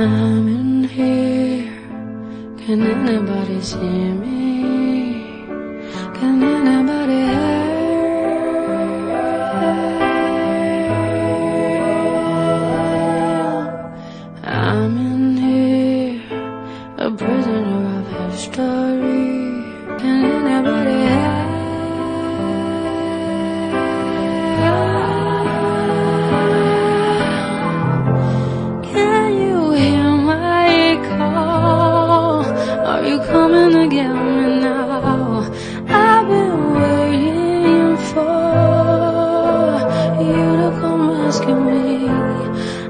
I'm in here. Can anybody see me? Can anybody help? I'm in here, a prisoner of history. Rescue me.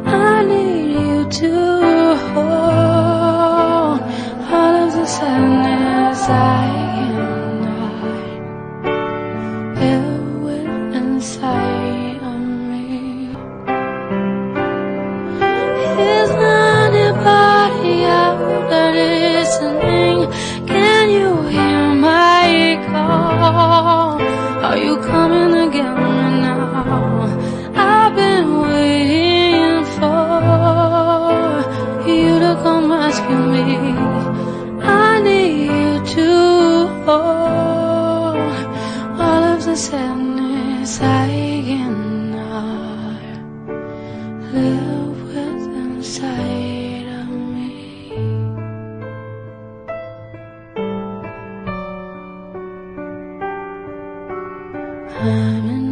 I need you to hold all of the sadness I cannot live with inside of me. Is anybody out there listening? Can you hear rescue me. I need you to hold all of the sadness I cannot live with inside of me. I'm in